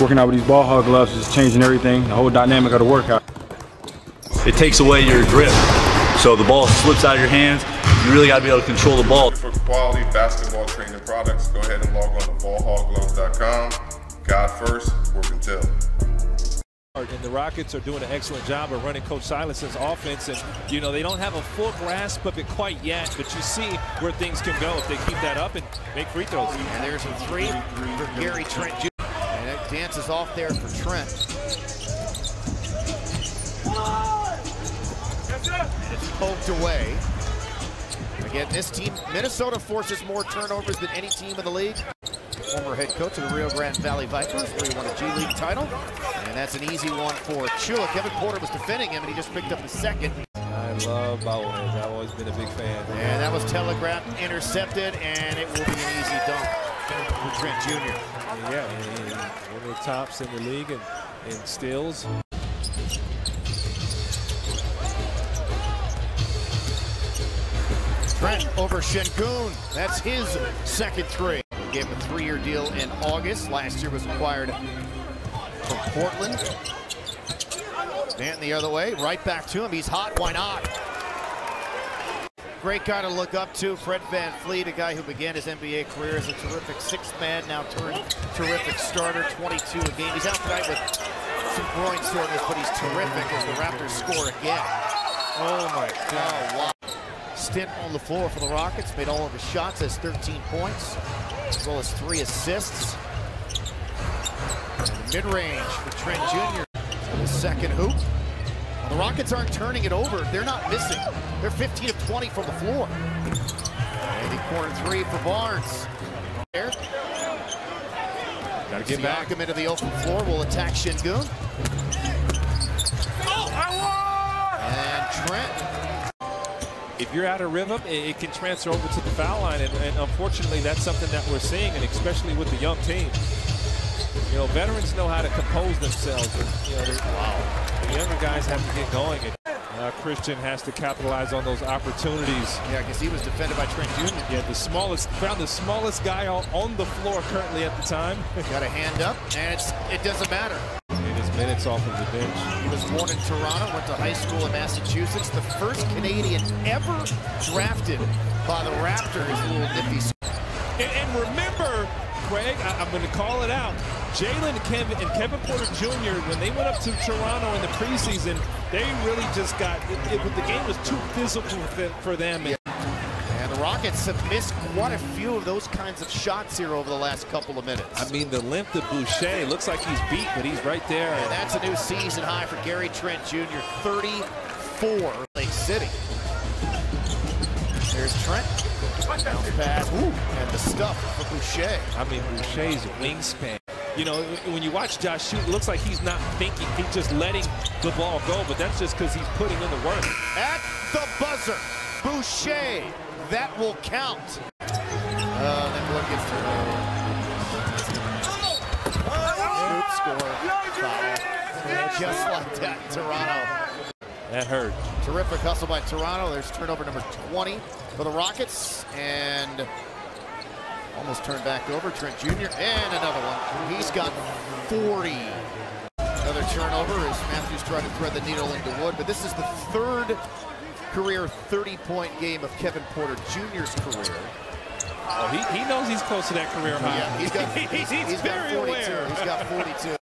working out with these ball hog gloves is changing everything, the whole dynamic of the workout. It takes away your grip. So the ball slips out of your hands. You really got to be able to control the ball. For quality basketball training products, go ahead and log on to ballhoggloves.com. God first, work until. And the Rockets are doing an excellent job of running Coach Silas's offense. And, you know, they don't have a full grasp of it quite yet, but you see where things can go if they keep that up and make free throws. And there's a three for Gary Trent Jr. And it dances off there for Trent. And it's poked away. Again, this team, Minnesota forces more turnovers than any team in the league. Former head coach of the Rio Grande Valley Vipers, where he won a G League title. And that's an easy one for Achiuwa. Kevin Porter was defending him, and he just picked up the second. I love bobbleheads. I've always been a big fan. And that was telegraphed, intercepted, and it will be an easy dunk for Trent Jr. Yeah, one of the tops in the league in, in steals. Trent over Sengun. That's his second three. Gave him a three-year deal in August. Last year was acquired from Portland. Banton the other way, right back to him. He's hot, why not? Great guy to look up to, Fred VanVleet, a guy who began his NBA career as a terrific sixth man, now turned terrific starter, 22 a game. He's out tonight with some groin soreness, but he's terrific as the Raptors score again. Oh my God. Oh, wow stint on the floor for the Rockets. Made all of his shots, has 13 points, as well as three assists. Mid-range for Trent Jr. The second hoop. Well, the Rockets aren't turning it over. They're not missing. They're 15 of 20 from the floor. And the corner three for Barnes. There. Got to get back. Siakam into the open floor. We'll attack Sengun. Oh, and Trent if you're out of rhythm, it, it, can transfer over to the foul line. And, and, unfortunately, that's something that we're seeing, and especially with the young team. You know, veterans know how to compose themselves. And, you know, wow. The younger guys have to get going. And, uh, Christian has to capitalize on those opportunities. Yeah, because he was defended by Trent Jr. Yeah, the smallest, found the smallest guy on the floor currently at the time. Got a hand up, and it's, it doesn't matter minutes off of the bench. He was born in Toronto, went to high school in Massachusetts, the first Canadian ever drafted by the Raptors. A little nippy. And, and remember, Craig, I, am going to call it out. Jalen and Kevin, and Kevin Porter Jr., when they went up to Toronto in the preseason, they really just got, it, it, the game was too physical for them. Yeah. The Rockets have missed quite a few of those kinds of shots here over the last couple of minutes. I mean, the length of Boucher looks like he's beat, but he's right there. And that's a new season high for Gary Trent Jr., 34 Lake City. There's Trent. Bounce pass. Ooh, and the stuff for Boucher. I mean, Boucher's wingspan. You know, when you watch Josh shoot, it looks like he's not thinking. He's just letting the ball go, but that's just because he's putting in the work. At the buzzer, Boucher that will count. Uh, then Wood gets turned over. Scoop score. Foul. Just like that, Toronto. That hurt. Terrific hustle by Toronto. There's turnover number 20 for the Rockets. And almost turned back over. Trent Jr. And another one. He's got 40. Another turnover as Mathews tried to thread the needle into Wood. But this is the third career 30-point game of Kevin Porter Jr.'s career. Oh, he, he knows he's close to that career high. Yeah, he's got, he's, he's, he's got 42. Aware. He's got 42.